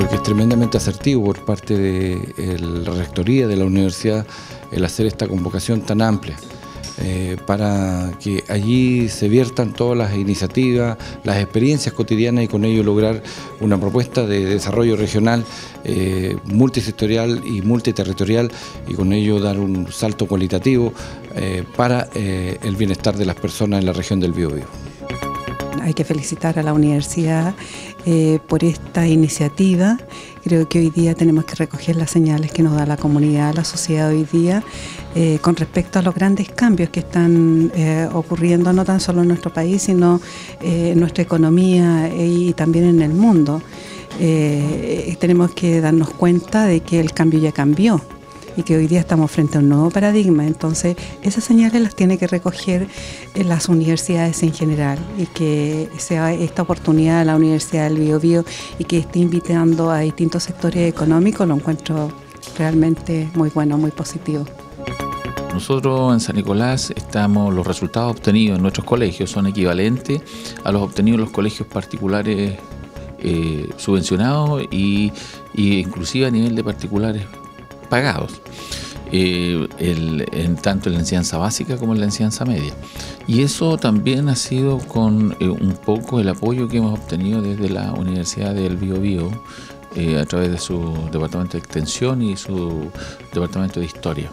Creo que es tremendamente asertivo por parte de la Rectoría de la Universidad el hacer esta convocación tan amplia. Eh, para que allí se viertan todas las iniciativas, las experiencias cotidianas y con ello lograr una propuesta de desarrollo regional eh, multisectorial y multiterritorial y con ello dar un salto cualitativo eh, para el bienestar de las personas en la región del Biobío. Hay que felicitar a la universidad por esta iniciativa. Creo que hoy día tenemos que recoger las señales que nos da la comunidad, la sociedad hoy día eh, con respecto a los grandes cambios que están eh, ocurriendo no tan solo en nuestro país, sino eh, en nuestra economía y también en el mundo. tenemos que darnos cuenta de que el cambio ya cambió y que hoy día estamos frente a un nuevo paradigma. Entonces, esas señales las tiene que recoger las universidades en general y que sea esta oportunidad de la Universidad del Bio, Bio y que esté invitando a distintos sectores económicos, lo encuentro realmente muy bueno, muy positivo. Nosotros en San Nicolás estamos, los resultados obtenidos en nuestros colegios son equivalentes a los obtenidos en los colegios particulares eh, subvencionados y, inclusive a nivel de particulares pagados. Eh, en tanto en la enseñanza básica como en la enseñanza media. Y eso también ha sido con eh, un poco el apoyo que hemos obtenido desde la Universidad del Bio Bio a través de su departamento de extensión y su departamento de historia.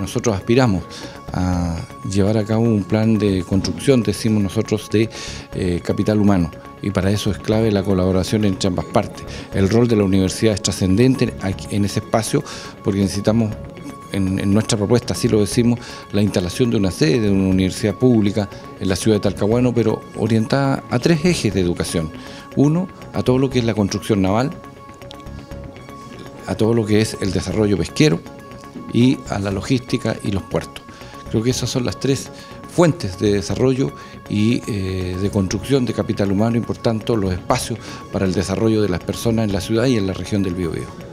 Nosotros aspiramos a llevar a cabo un plan de construcción, decimos nosotros, de eh, capital humano. Y para eso es clave la colaboración entre ambas partes. El rol de la universidad es trascendente en ese espacio porque necesitamos en, nuestra propuesta, así lo decimos, la instalación de una sede de una universidad pública en la ciudad de Talcahuano, pero orientada a tres ejes de educación. Uno, a todo lo que es la construcción naval, a todo lo que es el desarrollo pesquero y a la logística y los puertos. Creo que esas son las tres fuentes de desarrollo y eh, de construcción de capital humano y por tanto los espacios para el desarrollo de las personas en la ciudad y en la región del Biobío.